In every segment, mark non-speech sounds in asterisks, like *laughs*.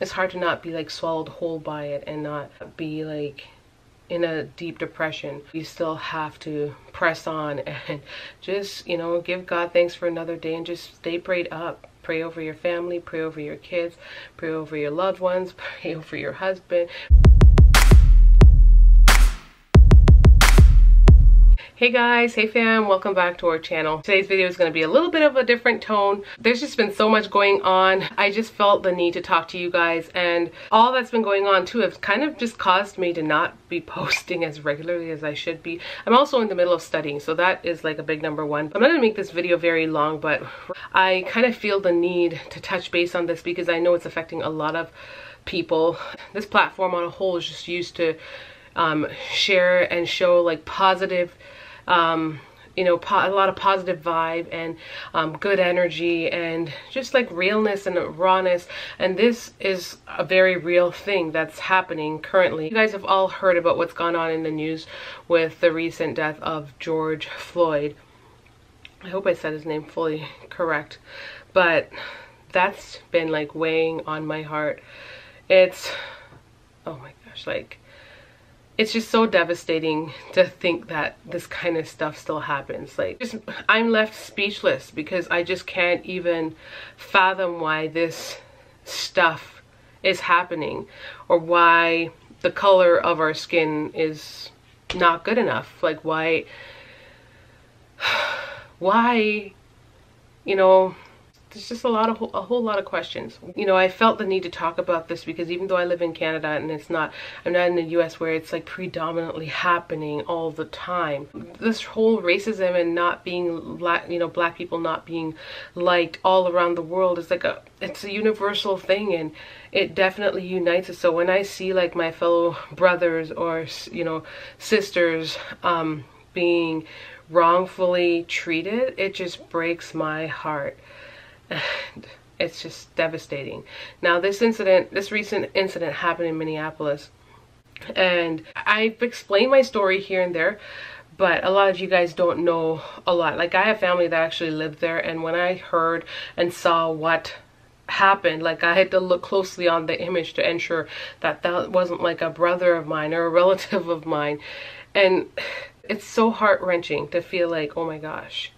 it's hard to not be like swallowed whole by it and not be like in a deep depression. You still have to press on and *laughs* just, you know, give God thanks for another day and just stay prayed up. Pray over your family, pray over your kids, pray over your loved ones, *laughs* pray over your husband. Hey guys, hey fam, welcome back to our channel. Today's video is going to be a little bit of a different tone. There's just been so much going on. I just felt the need to talk to you guys and all that's been going on too has kind of just caused me to not be *laughs* posting as regularly as I should be. I'm also in the middle of studying, so that is like a big number one. I'm not to make this video very long, but I kind of feel the need to touch base on this because I know it's affecting a lot of people. This platform on a whole is just used to um, share and show like positive um, you know, a lot of positive vibe and um, good energy and just like realness and rawness. And this is a very real thing that's happening currently. You guys have all heard about what's gone on in the news with the recent death of George Floyd. I hope I said his name fully correct, but that's been like weighing on my heart. It's, oh my gosh, like it's just so devastating to think that this kind of stuff still happens. Like just i'm left speechless because i just can't even fathom why this stuff is happening or why the color of our skin is not good enough. Like why *sighs* why you know there's just a lot of a whole lot of questions. You know i felt the need to talk about this because even though i live in canada and it's not i'm not in the us where it's like predominantly happening all the time this whole racism and not being black you know black people not being liked all around the world is like a it's a universal thing and it definitely unites us. So when i see like my fellow brothers or you know sisters um being wrongfully treated it just breaks my heart and *sighs* it's just devastating. Now this incident, this recent incident happened in Minneapolis and I've explained my story here and there but a lot of you guys don't know a lot. Like I have family that actually lived there and when I heard and saw what happened like I had to look closely on the image to ensure that that wasn't like a brother of mine or a *laughs* relative of mine and *sighs* it's so heart-wrenching to feel like oh my gosh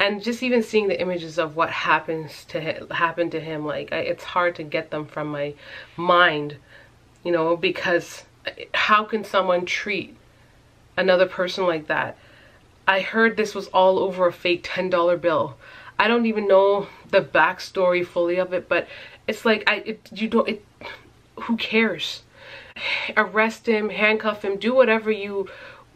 and just even seeing the images of what happens to him, happened to him like I, it's hard to get them from my mind you know because uh, how can someone treat another person like that? I heard this was all over a fake $10 bill. I don't even know the backstory fully of it but it's like I it, you don't it who cares? Arrest him handcuff him do whatever you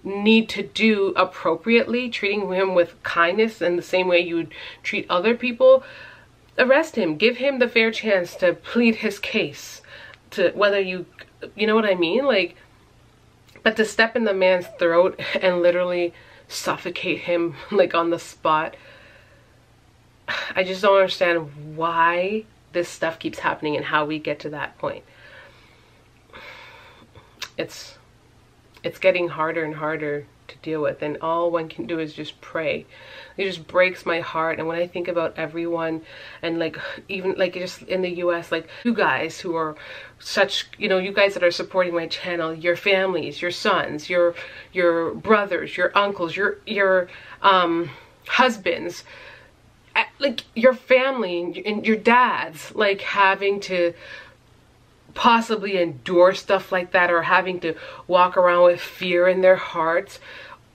need to do appropriately, treating him with kindness in the same way you would treat other people, arrest him. Give him the fair chance to plead his case. To whether you, you know what I mean? Like, but to step in the man's throat and literally suffocate him *laughs* like on the spot. I just don't understand why this stuff keeps happening and how we get to that point. It's it's getting harder and harder to deal with and all one can do is just pray. It just breaks my heart and when i think about everyone and like even like just in the us like you guys who are such you know you guys that are supporting my channel your families your sons your your brothers your uncles your your um husbands like your family and your dads like having to possibly endure stuff like that or having to walk around with fear in their hearts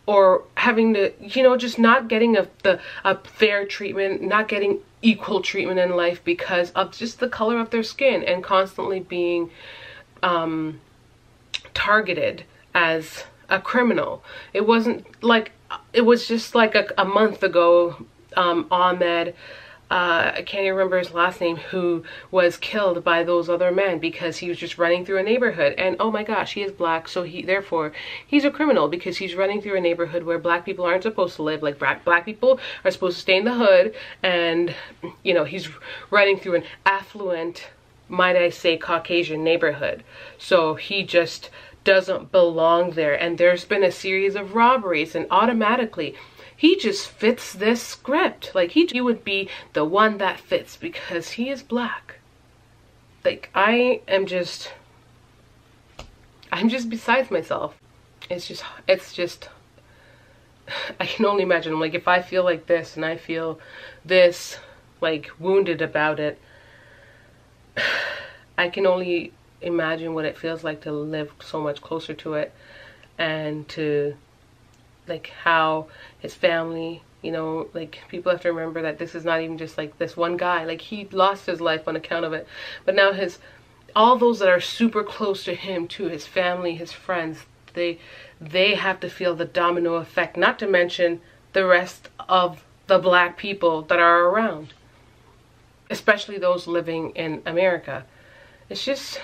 or having to you know just not getting a the a fair treatment not getting equal treatment in life because of just the color of their skin and constantly being um targeted as a criminal. It wasn't like it was just like a, a month ago um ahmed uh, I can't even remember his last name, who was killed by those other men because he was just running through a neighborhood. And oh my gosh, he is black, so he therefore he's a criminal because he's running through a neighborhood where black people aren't supposed to live. Like black black people are supposed to stay in the hood, and you know he's running through an affluent, might I say, Caucasian neighborhood. So he just doesn't belong there. And there's been a series of robberies, and automatically he just fits this script. Like he, he would be the one that fits because he is black. like I am just I'm just besides myself. It's just it's just *sighs* I can only imagine like if I feel like this and I feel this like wounded about it *sighs* I can only imagine what it feels like to live so much closer to it and to like how his family you know like people have to remember that this is not even just like this one guy. Like he lost his life on account of it. But now his all those that are super close to him to his family his friends they they have to feel the domino effect not to mention the rest of the black people that are around especially those living in america. It's just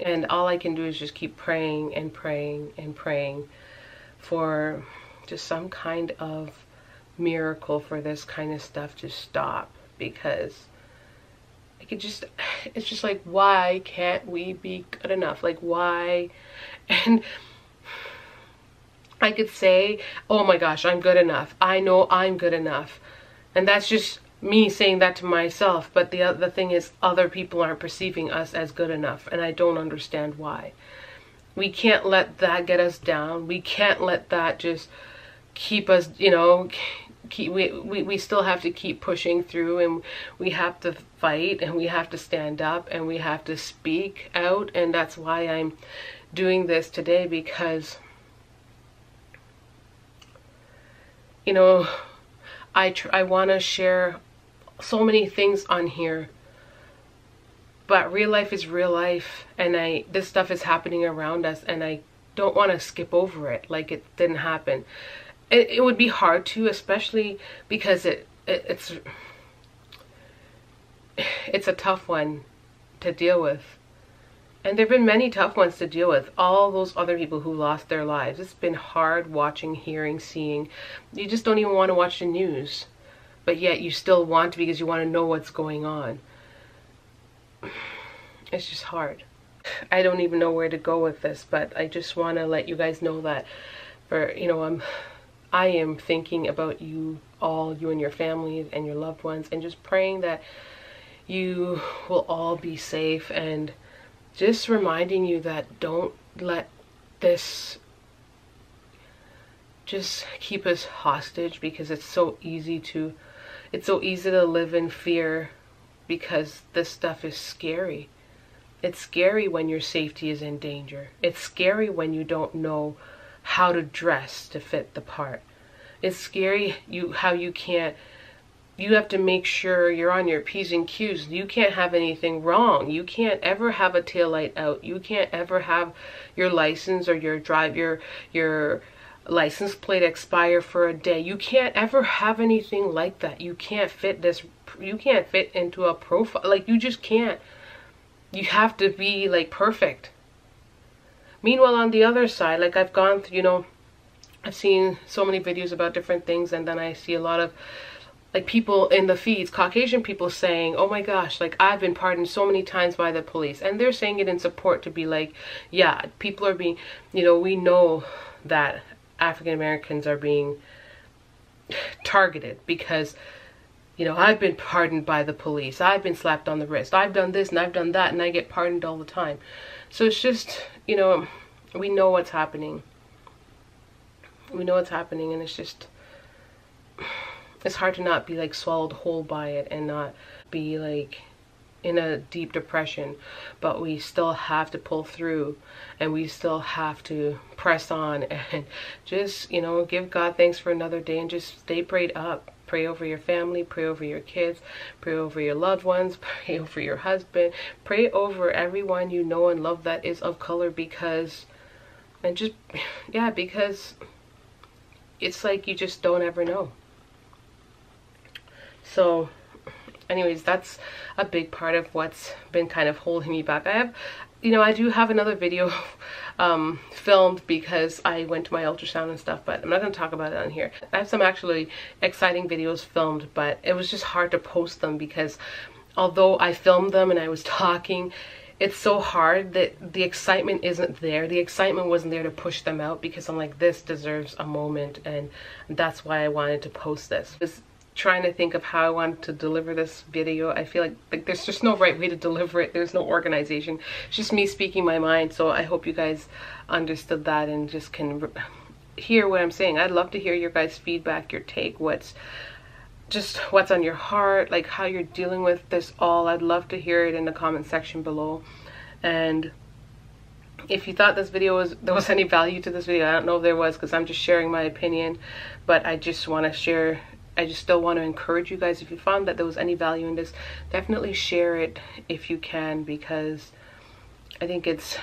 and all i can do is just keep praying and praying and praying for just some kind of miracle for this kind of stuff to stop because I could just *sighs* it's just like why can't we be good enough? Like why? *laughs* And I could say oh my gosh I'm good enough. I know I'm good enough. And that's just me saying that to myself but the other thing is other people aren't perceiving us as good enough and I don't understand why. We can't let that get us down. We can't let that just keep us, you know, keep we, we we still have to keep pushing through and we have to fight and we have to stand up and we have to speak out. And that's why I'm doing this today because you know I I want to share so many things on here but real life is real life and I this stuff is happening around us and I don't want to skip over it like it didn't happen it, it would be hard to, especially because it, it it's it's a tough one to deal with. And there have been many tough ones to deal with. All those other people who lost their lives. It's been hard watching, hearing, seeing. You just don't even want to watch the news. But yet you still want to because you want to know what's going on. It's just hard. I don't even know where to go with this, but I just want to let you guys know that for, you know, I'm I am thinking about you all, you and your families and your loved ones, and just praying that you will all be safe and just reminding you that don't let this just keep us hostage because it's so easy to it's so easy to live in fear because this stuff is scary. It's scary when your safety is in danger. It's scary when you don't know how to dress to fit the part. It's scary you how you can't you have to make sure you're on your P's and Q's. You can't have anything wrong. You can't ever have a tail light out. You can't ever have your license or your drive your your license plate expire for a day. You can't ever have anything like that. You can't fit this you can't fit into a profile. Like you just can't. You have to be like perfect. Meanwhile on the other side, like I've gone through, you know, I've seen so many videos about different things and then I see a lot of like people in the feeds, Caucasian people saying, oh my gosh, like I've been pardoned so many times by the police. And they're saying it in support to be like, yeah, people are being, you know, we know that African Americans are being targeted because, you know, I've been pardoned by the police. I've been slapped on the wrist. I've done this and I've done that and I get pardoned all the time. So it's just, you know, we know what's happening. We know what's happening and it's just it's hard to not be like swallowed whole by it and not be like in a deep depression. But we still have to pull through and we still have to press on *laughs* and just you know give god thanks for another day and just stay prayed up pray over your family pray over your kids pray over your loved ones *laughs* pray over your husband pray over everyone you know and love that is of color because and just *laughs* yeah because it's like you just don't ever know. So anyways, that's a big part of what's been kind of holding me back. I have, you know, I do have another video *laughs* um, filmed because I went to my ultrasound and stuff, but I'm not going to talk about it on here. I have some actually exciting videos filmed, but it was just hard to post them because although I filmed them and I was *laughs* talking, it's so hard that the excitement isn't there. The excitement wasn't there to push them out because I'm like, this deserves a moment. And that's why I wanted to post this. It's trying to think of how I want to deliver this video. I feel like, like there's just no right way to deliver it. There's no organization. It's just me speaking my mind. So I hope you guys understood that and just can hear what I'm saying. I'd love to hear your guys' feedback, your take, what's just what's on your heart, like how you're dealing with this all. I'd love to hear it in the comment section below. And if you thought this video was there was any value to this video, I don't know if there was because I'm just sharing my opinion, but I just want to share I just still want to encourage you guys if you found that there was any value in this, definitely share it if you can because I think it's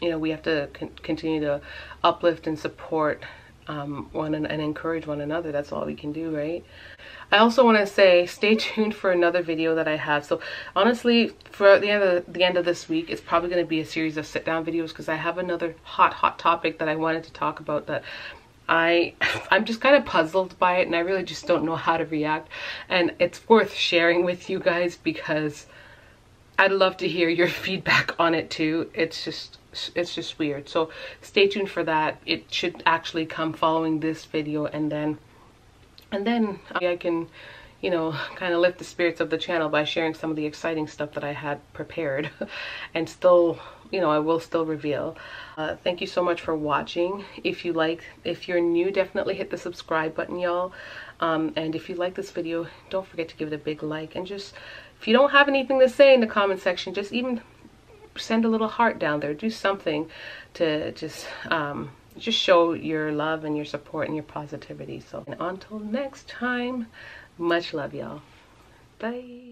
you know we have to con continue to uplift and support um, one and, and encourage one another. That's all we can do, right? I also want to say stay tuned for another video that I have. So honestly, for the end of the end of this week, it's probably going to be a series of sit down videos because I have another hot hot topic that I wanted to talk about that I *laughs* I'm just kind of puzzled by it and I really just don't know how to react and it's worth sharing with you guys because I'd love to hear your *laughs* feedback on it too. It's just it's just weird. So stay tuned for that. It should actually come following this video and then and then uh, I can you know kind of lift the spirits of the channel by sharing some of the exciting stuff that I had prepared *laughs* and still you know I will still reveal. Uh, thank you so much for watching. If you like, if you're new, definitely hit the subscribe button, y'all. Um, and if you like this video, don't forget to give it a big like and just if you don't have anything to say in the comment section, just even send a little heart down there. Do something to just um, just show your love and your support and your positivity. So and until next time, much love, y'all. Bye.